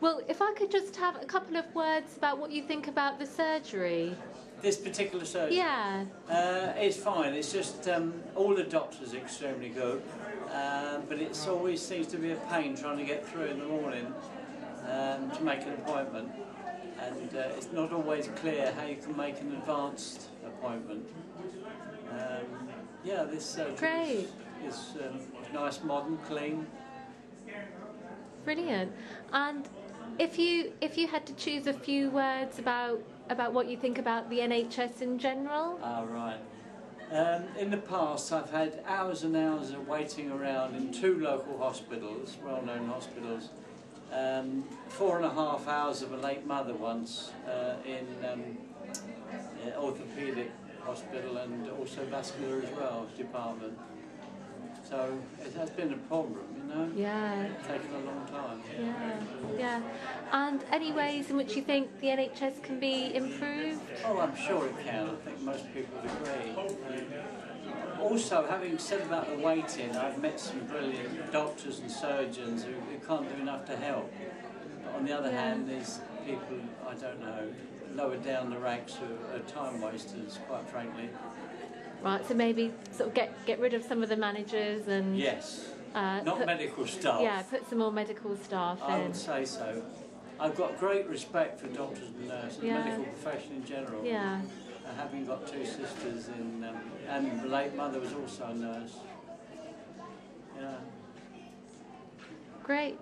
Well, if I could just have a couple of words about what you think about the surgery. This particular surgery? Yeah. Uh, it's fine. It's just um, all the doctors are extremely good, um, but it always seems to be a pain trying to get through in the morning um, to make an appointment. And uh, it's not always clear how you can make an advanced appointment. Um, yeah, this surgery Great. is, is um, nice, modern, clean. Brilliant. And if you if you had to choose a few words about about what you think about the NHS in general. Ah, right. Um, in the past, I've had hours and hours of waiting around in two local hospitals, well-known hospitals. Um, four and a half hours of a late mother once uh, in um, uh, orthopaedic hospital and also vascular as well department. So it has been a problem, you know. Yeah. It's taken a long time. And any ways in which you think the NHS can be improved? Oh, I'm sure it can. I think most people would agree. Also, having said about the waiting, I've met some brilliant doctors and surgeons who, who can't do enough to help. But on the other Yeah. hand, there's people, I don't know, lower down the ranks who are time wasters, quite frankly. Right. So maybe sort of get get rid of some of the managers and Yes, uh, not put- medical staff. Yeah, put some more medical staff I in. would say so. I've got great respect for doctors and nurses, Yeah. the medical profession in general. Yeah. Uh, having got two sisters in, um, and the late mother was also a nurse. Yeah. Great.